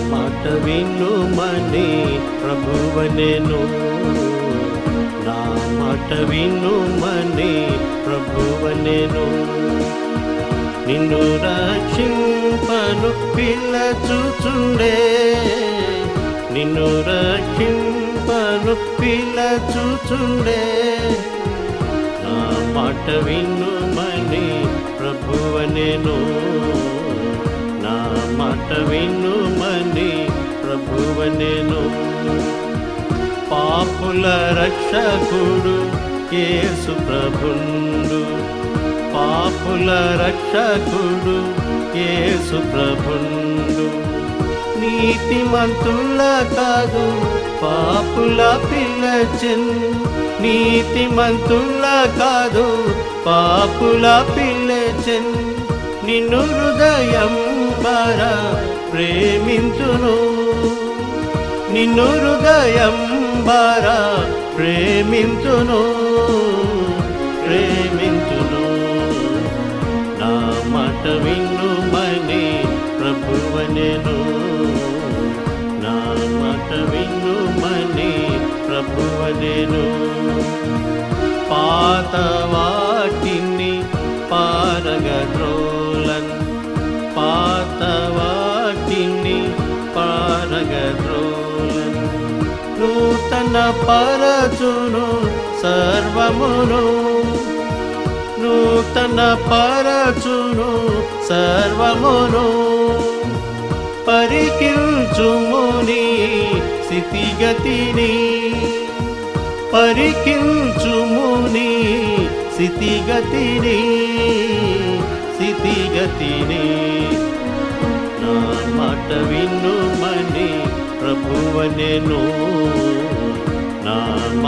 మాట విను మని ప్రభువనెను నా మాట విను మని ప్రభువనెను నిన్ను రక్షింపను పిల్ల చూచుండే. నిన్ను రక్షింపను పిల్ల చూచుండే. నా మాట విను మని ప్రభువనెను నా మాట విను ప్రభువనేను పాపుల రక్షకుడు కేసు ప్రభుండు. పాపుల రక్షకుడు కేసు ప్రభుండు. నీతిమంతుల కాదు పాపుల పిల్లచెన్ నీతిమంతుల కాదు పాపుల పిల్లచెన్ నిన్ను హృదయం పర ప్రేమించును. నిన్ను హృదయం బారా ప్రేమించును ప్రేమించును నా మాట వినుమని ప్రభువనెను. నా మాట వినుమని ప్రభువనెను. పాతవా నూతన పరచును సర్వమును. నూతన పరచును సర్వమును. పరికిల్చుముని స్థితిగతిని. పరికిల్చుముని స్థితిగతిని. స్థితిగతిని నా మాట వినుమని ప్రభువనెను. నా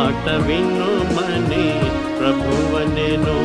మాట వినుమని ప్రభువనెను